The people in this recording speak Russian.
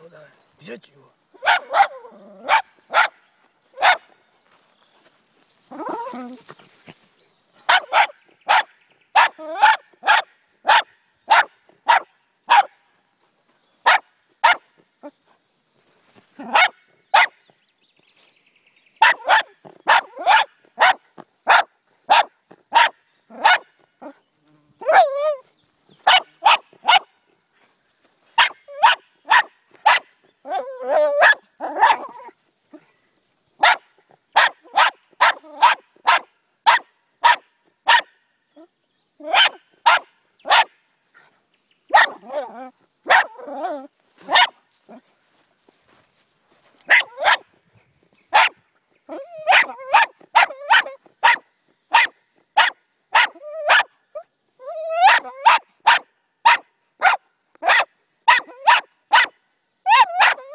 его давай. Взять его.